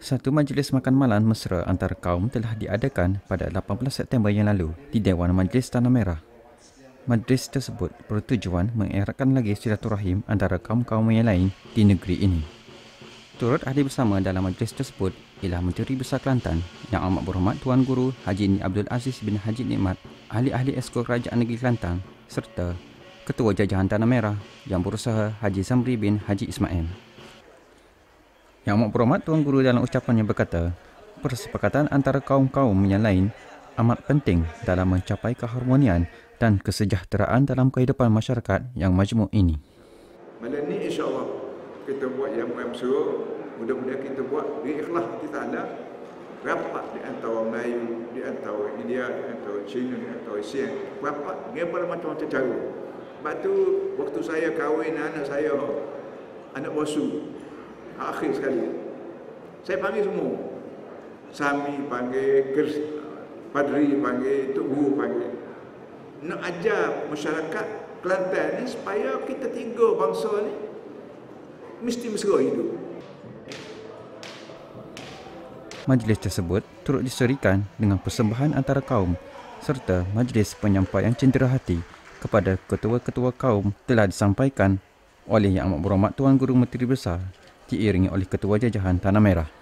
Satu majlis makan malam mesra antara kaum telah diadakan pada 18 September yang lalu di Dewan Majlis Tanah Merah. Majlis tersebut bertujuan mengeratkan lagi silaturahim antara kaum-kaum yang lain di negeri ini. Turut hadir bersama dalam majlis tersebut ialah Menteri Besar Kelantan Yang Amat Berhormat Tuan Guru Haji Ni Abdul Aziz bin Haji Nikmat, ahli-ahli esko Kerajaan Negeri Kelantan serta Ketua Jajahan Tanah Merah Yang Berusaha Haji Samri bin Haji Ismail. Yang amat berhormat Tuan Guru dalam ucapannya berkata, persepakatan antara kaum-kaum yang lain amat penting dalam mencapai keharmonian dan kesejahteraan dalam kehidupan masyarakat yang majmuk ini. Malam ni insya-Allah kita buat yang mesra, mudah-mudahan kita buat bi ikhlas kita ada rapat di antara Melayu, di antara India, di antara China, di antara Asia, rapat dengan macam-macam cara. Sebab tu waktu saya kahwin anak saya anak bosu akhir sekali. Saya panggil semua. Sami panggil, Kers, Padri panggil, Tok Guru panggil. Nak ajar masyarakat Kelantan ni supaya kita tiga bangsa ni mesti mesra hidup. Majlis tersebut turut diserikan dengan persembahan antara kaum serta majlis penyampaian cendera hati kepada ketua-ketua kaum telah disampaikan oleh Yang Amat Berhormat Tuan Guru Menteri Besar diiringi oleh Ketua Jajahan Tanah Merah.